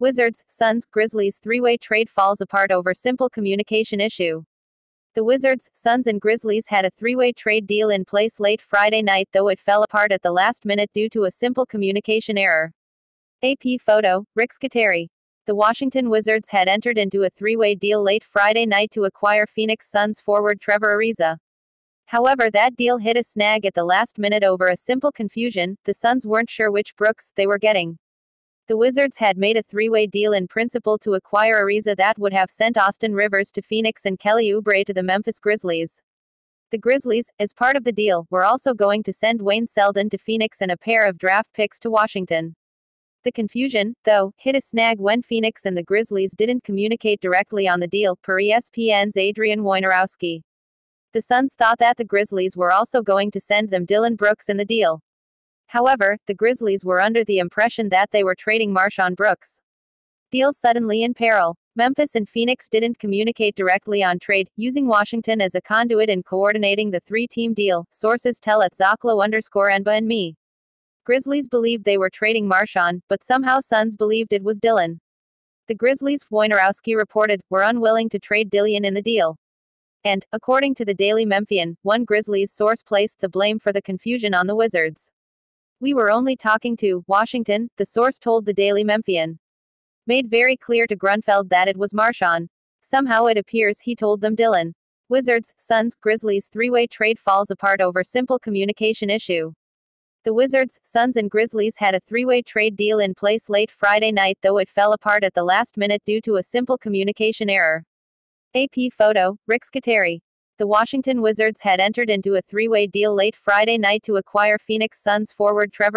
Wizards, Suns, Grizzlies three-way trade falls apart over simple communication issue. The Wizards, Suns and Grizzlies had a three-way trade deal in place late Friday night though it fell apart at the last minute due to a simple communication error. AP photo, Rick Scuteri. The Washington Wizards had entered into a three-way deal late Friday night to acquire Phoenix Suns forward Trevor Ariza. However that deal hit a snag at the last minute over a simple confusion, the Suns weren't sure which Brooks they were getting. The Wizards had made a three-way deal in principle to acquire Ariza that would have sent Austin Rivers to Phoenix and Kelly Oubre to the Memphis Grizzlies. The Grizzlies, as part of the deal, were also going to send Wayne Selden to Phoenix and a pair of draft picks to Washington. The confusion, though, hit a snag when Phoenix and the Grizzlies didn't communicate directly on the deal, per ESPN's Adrian Wojnarowski. The Suns thought that the Grizzlies were also going to send them Dillon Brooks in the deal. However, the Grizzlies were under the impression that they were trading MarShon Brooks. Deals suddenly in peril. Memphis and Phoenix didn't communicate directly on trade, using Washington as a conduit in coordinating the three-team deal, sources tell at ZachLowe underscore NBA and me. Grizzlies believed they were trading MarShon, but somehow Suns believed it was Dillon. The Grizzlies, Wojnarowski reported, were unwilling to trade Dillon in the deal. And, according to the Daily Memphian, one Grizzlies source placed the blame for the confusion on the Wizards. We were only talking to Washington, the source told the Daily Memphian. Made very clear to Grunfeld that it was MarShon. Somehow it appears he told them Dillon. Wizards, Suns, Grizzlies three-way trade falls apart over simple communication issue. The Wizards, Suns and Grizzlies had a three-way trade deal in place late Friday night though it fell apart at the last minute due to a simple communication error. AP photo, Rick Scuteri. The Washington Wizards had entered into a three-way deal late Friday night to acquire Phoenix Suns forward Trevor